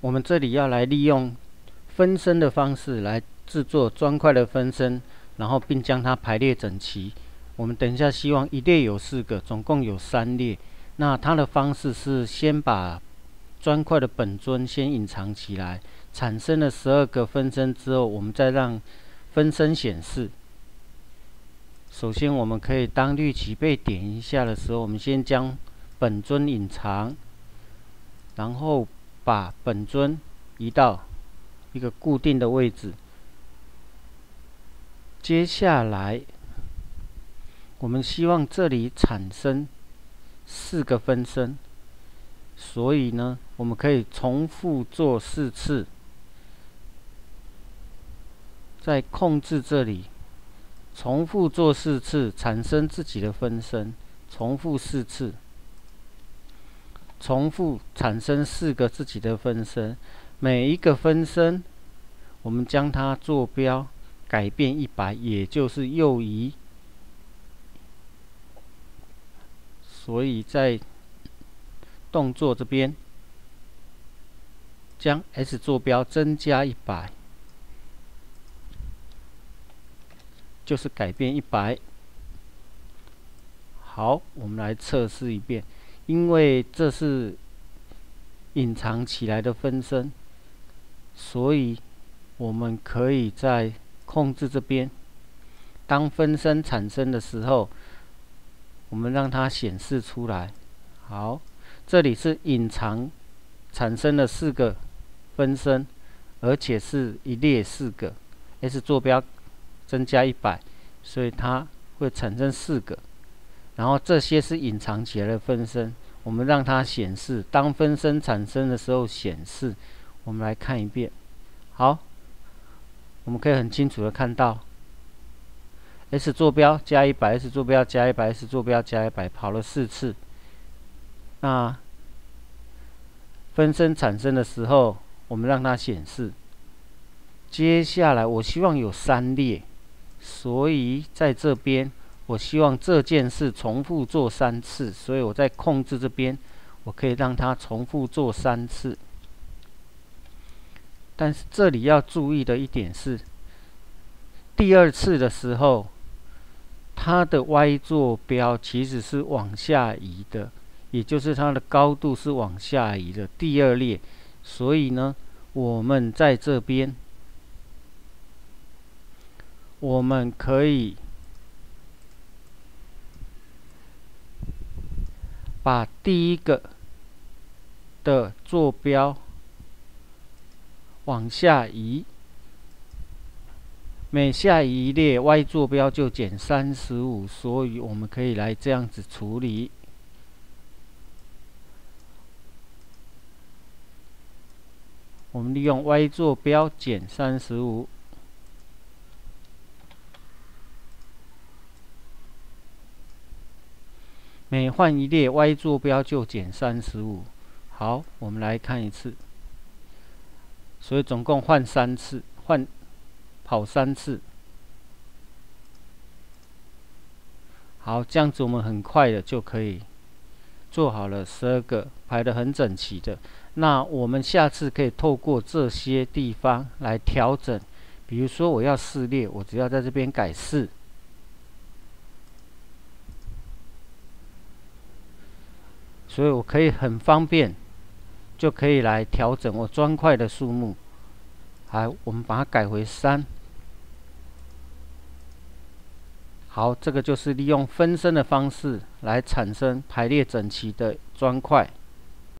我们这里要来利用分身的方式来制作砖块的分身，然后并将它排列整齐。我们等一下希望一列有四个，总共有三列。那它的方式是先把砖块的本尊先隐藏起来，产生了十二个分身之后，我们再让分身显示。首先，我们可以当绿旗被点一下的时候，我们先将本尊隐藏，然后把本尊移到一个固定的位置。接下来，我们希望这里产生四个分身，所以呢，我们可以重复做四次，在控制这里。重复做四次，产生自己的分身。重复四次，重复产生四个自己的分身。每一个分身，我们将它坐标改变一百，也就是右移。所以在动作这边，将 S 坐标增加一百。就是改变一百。好，我们来测试一遍。因为这是隐藏起来的分身，所以我们可以在控制这边，当分身产生的时候，我们让它显示出来。好，这里是隐藏产生了四个分身，而且是一列四个。S 坐标。增加一百，所以它会产生四个。然后这些是隐藏起来的分身，我们让它显示。当分身产生的时候显示。我们来看一遍。好，我们可以很清楚的看到，S 坐标加一百，S 坐标加一百，S 坐标加一百，跑了四次。那分身产生的时候，我们让它显示。接下来，我希望有三列。所以在这边，我希望这件事重复做三次。所以我在控制这边，我可以让它重复做三次。但是这里要注意的一点是，第二次的时候，它的 Y 坐标其实是往下移的，也就是它的高度是往下移的。第二列，所以呢，我们在这边。我们可以把第一个的坐标往下移，每下移一列，y 坐标就减三十五，所以我们可以来这样子处理。我们利用 y 坐标减三十五。每换一列 y 坐标就减三十五。好，我们来看一次。所以总共换三次，换跑三次。好，这样子我们很快的就可以做好了十二个排的很整齐的。那我们下次可以透过这些地方来调整。比如说我要四列，我只要在这边改四。所以我可以很方便，就可以来调整我砖块的数目。好，我们把它改回三。好，这个就是利用分身的方式来产生排列整齐的砖块。